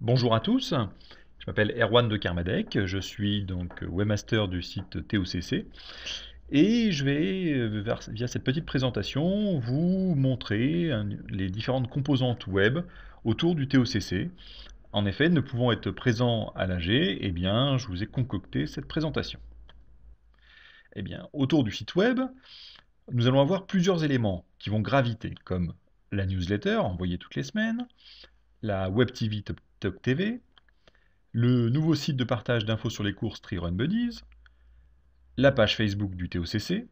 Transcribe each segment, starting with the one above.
Bonjour à tous, je m'appelle Erwan de Kermadec, je suis donc webmaster du site TOCC et je vais, euh, via cette petite présentation, vous montrer les différentes composantes web autour du TOCC. En effet, ne pouvant être présent à l'AG, eh bien, je vous ai concocté cette présentation. Eh bien, autour du site web, nous allons avoir plusieurs éléments qui vont graviter, comme la newsletter envoyée toutes les semaines, la Web TV Talk le nouveau site de partage d'infos sur les courses Run Buddies, la page Facebook du TOCC,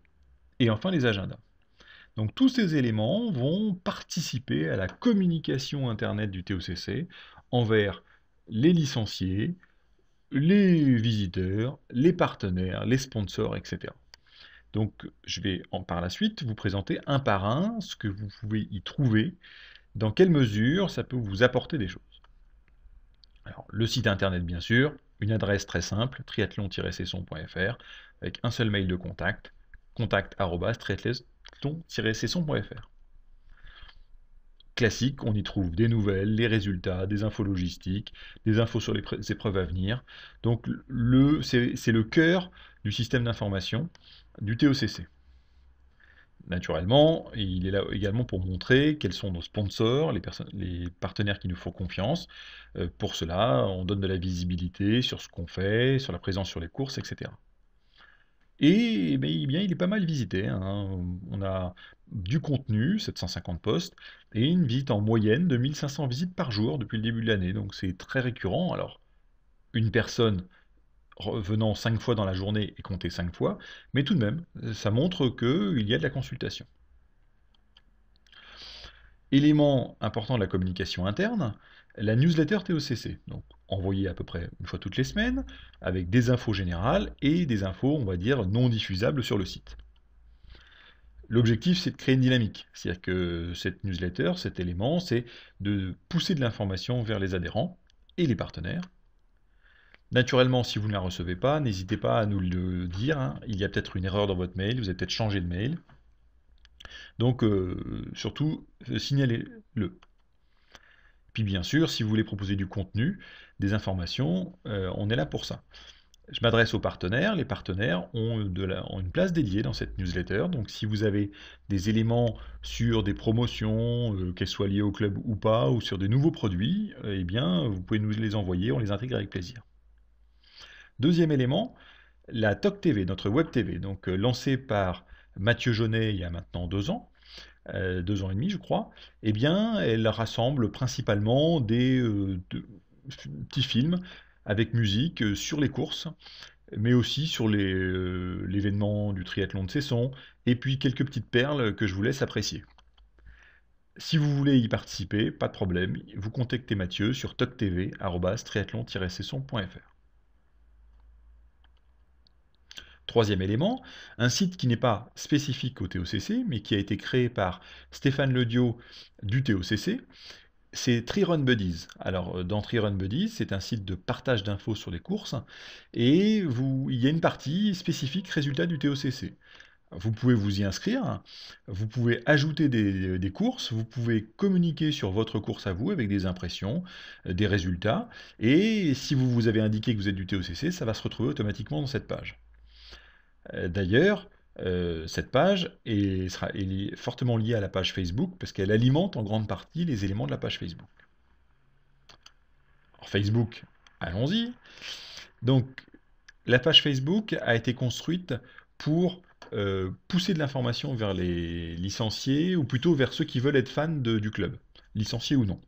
et enfin les agendas. Donc tous ces éléments vont participer à la communication Internet du TOCC envers les licenciés, les visiteurs, les partenaires, les sponsors, etc. Donc je vais par la suite vous présenter un par un ce que vous pouvez y trouver, dans quelle mesure ça peut vous apporter des choses. Le site internet bien sûr, une adresse très simple, triathlon-sesson.fr, avec un seul mail de contact, contact.triathlon-sesson.fr. Classique, on y trouve des nouvelles, les résultats, des infos logistiques, des infos sur les épreuves à venir. Donc c'est le cœur du système d'information du TOCC. Naturellement, il est là également pour montrer quels sont nos sponsors, les, les partenaires qui nous font confiance. Euh, pour cela, on donne de la visibilité sur ce qu'on fait, sur la présence sur les courses, etc. Et eh bien, il est pas mal visité. Hein. On a du contenu, 750 postes, et une visite en moyenne de 1500 visites par jour depuis le début de l'année. Donc c'est très récurrent. Alors, une personne revenant 5 fois dans la journée et compter 5 fois, mais tout de même, ça montre qu'il y a de la consultation. Élément important de la communication interne, la newsletter TOCC, donc envoyée à peu près une fois toutes les semaines, avec des infos générales et des infos, on va dire, non diffusables sur le site. L'objectif, c'est de créer une dynamique. C'est-à-dire que cette newsletter, cet élément, c'est de pousser de l'information vers les adhérents et les partenaires, Naturellement, si vous ne la recevez pas, n'hésitez pas à nous le dire. Hein. Il y a peut-être une erreur dans votre mail, vous avez peut-être changé de mail. Donc, euh, surtout, euh, signalez-le. Puis bien sûr, si vous voulez proposer du contenu, des informations, euh, on est là pour ça. Je m'adresse aux partenaires. Les partenaires ont, une place dédiée dans cette newsletter. Donc si vous avez des éléments sur des promotions, qu'elles soient liées au club ou pas, ou sur des nouveaux produits, eh bien, vous pouvez nous les envoyer, on les intègre avec plaisir. Deuxième élément, la TOC TV, notre web TV, donc euh, lancée par Mathieu Jaunet il y a maintenant deux ans, euh, deux ans et demi je crois, eh bien elle rassemble principalement des euh, petits films avec musique sur les courses, mais aussi sur l'événement du triathlon de Cesson, et puis quelques petites perles que je vous laisse apprécier. Si vous voulez y participer, pas de problème, vous contactez Mathieu sur toctv.triathlon-cesson.fr. Troisième élément, un site qui n'est pas spécifique au TOCC, mais qui a été créé par Stéphane Ledio du TOCC, c'est Trirun Buddies. Alors, euh, dans Trirun Buddies, c'est un site de partage d'infos sur les courses, et il y a une partie spécifique résultats du TOCC. Vous pouvez vous y inscrire, vous pouvez ajouter des, des, courses, vous pouvez communiquer sur votre course à vous avec des impressions, euh, des résultats, et si vous vous avez indiqué que vous êtes du TOCC, ça va se retrouver automatiquement dans cette page. Euh, d'ailleurs, euh, cette page est, fortement liée à la page Facebook parce qu'elle alimente en grande partie les éléments de la page Facebook. Alors Facebook, allons-y. Donc, la page Facebook a été construite pour euh, pousser de l'information vers les licenciés, ou plutôt vers ceux qui veulent être fans du club, licenciés ou non.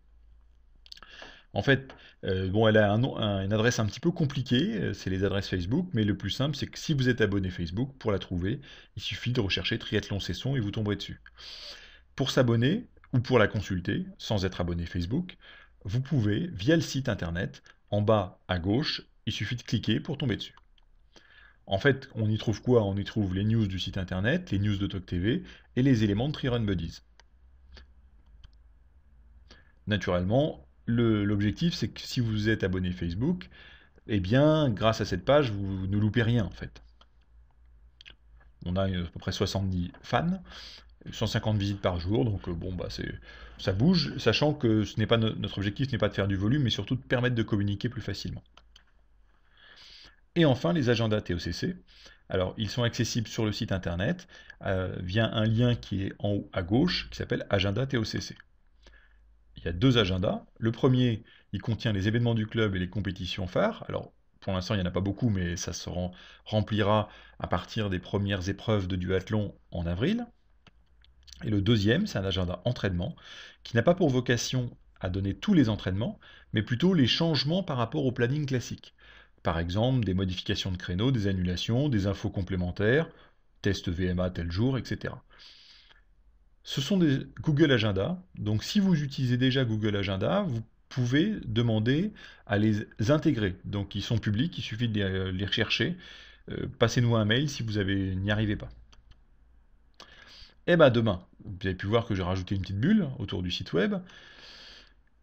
En fait, euh, elle a une adresse un petit peu compliquée, euh, c'est les adresses Facebook, mais le plus simple, c'est que si vous êtes abonné Facebook, pour la trouver, il suffit de rechercher Triathlon Cesson et vous tomberez dessus. Pour s'abonner, ou pour la consulter, sans être abonné Facebook, vous pouvez, via le site internet, en bas à gauche, il suffit de cliquer pour tomber dessus. En fait, on y trouve quoi? On y trouve les news du site internet, les news de Talk TV et les éléments de Trirun Buddies. Naturellement, l'objectif, c'est que si vous êtes abonné Facebook, eh bien, grâce à cette page, vous ne loupez rien, en fait. On a à peu près 70 fans. 150 visites par jour, donc bon, bah, ça bouge, sachant que ce n'est pas notre objectif n'est pas de faire du volume, mais surtout de permettre de communiquer plus facilement. Et enfin, les agendas TOCC. Alors, ils sont accessibles sur le site internet euh, via un lien qui est en haut à gauche, qui s'appelle Agenda TOCC. Il y a deux agendas. Le premier, il contient les événements du club et les compétitions phares. Alors, pour l'instant, il n'y en a pas beaucoup, mais ça se remplira à partir des premières épreuves de duathlon en avril. Et le deuxième, c'est un agenda entraînement, qui n'a pas pour vocation à donner tous les entraînements, mais plutôt les changements par rapport au planning classique. Par exemple, des modifications de créneaux, des annulations, des infos complémentaires, test VMA tel jour, etc. Ce sont des Google Agenda, donc si vous utilisez déjà Google Agenda, vous pouvez demander à les intégrer. Donc ils sont publics, il suffit de les rechercher. Euh, passez-nous un mail si vous n'y arrivez pas. Et eh bien demain, vous avez pu voir que j'ai rajouté une petite bulle autour du site web.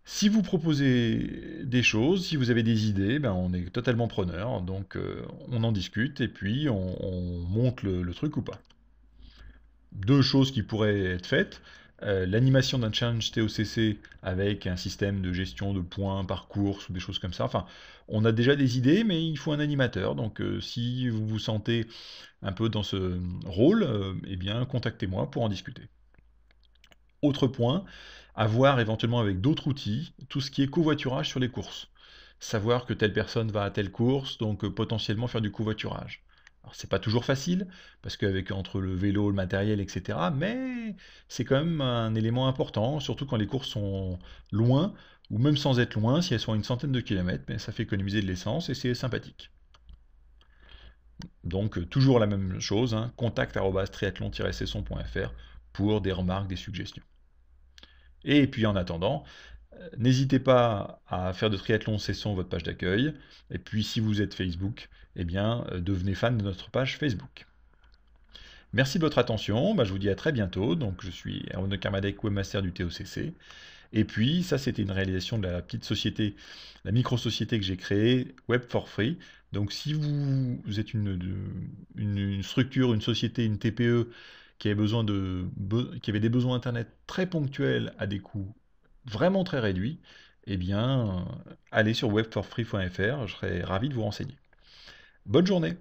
Si vous proposez des choses, si vous avez des idées, ben on est totalement preneur, donc euh, on en discute et puis on, monte le, truc ou pas. Deux choses qui pourraient être faites. Euh, l'animation d'un challenge TOCC avec un système de gestion de points par course ou des choses comme ça. Enfin, on a déjà des idées, mais il faut un animateur. Donc, euh, si vous vous sentez un peu dans ce rôle, eh bien, contactez-moi pour en discuter. Autre point, à voir éventuellement avec d'autres outils, tout ce qui est covoiturage sur les courses. Savoir que telle personne va à telle course, donc euh, potentiellement faire du covoiturage. C'est pas toujours facile, parce qu'avec entre le vélo, le matériel, etc. Mais c'est quand même un élément important, surtout quand les courses sont loin, ou même sans être loin, si elles sont à une centaine de kilomètres, mais ça fait économiser de l'essence et c'est sympathique. Donc euh, toujours la même chose, hein, contact.triathlon-sesson.fr pour des remarques, des suggestions. Et puis en attendant, n'hésitez pas à faire de triathlon Cesson votre page d'accueil. Et puis si vous êtes Facebook, eh bien euh, devenez fan de notre page Facebook. Merci de votre attention, bah, je vous dis à très bientôt. Donc je suis Arnaud Karmadec, webmaster du TOCC. Et puis ça c'était une réalisation de la petite société, la micro-société que j'ai créée, Web for Free. Donc si vous, êtes une, structure, une société, une TPE qui avait, besoin de, qui avait des besoins Internet très ponctuels à des coûts vraiment très réduits, eh bien, allez sur webforfree.fr, je serai ravi de vous renseigner. Bonne journée